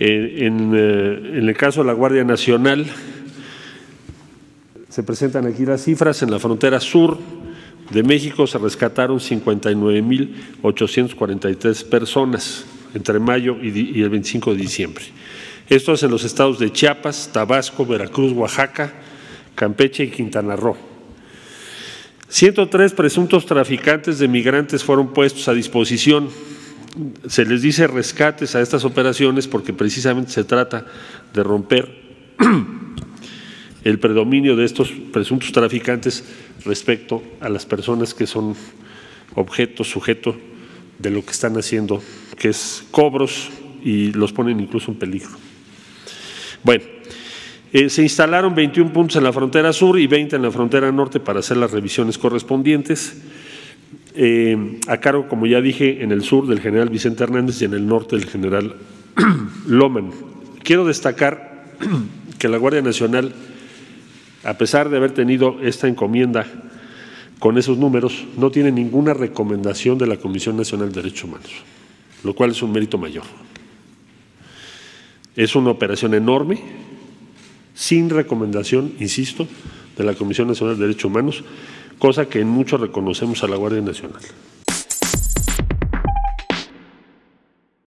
Eh, en, el caso de la Guardia Nacional, se presentan aquí las cifras. En la frontera sur de México se rescataron 59.843 personas entre mayo y el 25 de diciembre. Esto es en los estados de Chiapas, Tabasco, Veracruz, Oaxaca, Campeche y Quintana Roo. 103 presuntos traficantes de migrantes fueron puestos a disposición. Se les dice rescates a estas operaciones porque precisamente se trata de romper el predominio de estos presuntos traficantes respecto a las personas que son objeto, sujeto de lo que están haciendo, que es cobros y los ponen incluso en peligro. Bueno, eh, se instalaron 21 puntos en la frontera sur y 20 en la frontera norte para hacer las revisiones correspondientes. Eh, a cargo, como ya dije, en el sur del general Vicente Hernández y en el norte del general Loman. Quiero destacar que la Guardia Nacional, a pesar de haber tenido esta encomienda con esos números, no tiene ninguna recomendación de la Comisión Nacional de Derechos Humanos, lo cual es un mérito mayor. Es una operación enorme, sin recomendación, insisto, de la Comisión Nacional de Derechos Humanos, cosa que en mucho reconocemos a la Guardia Nacional.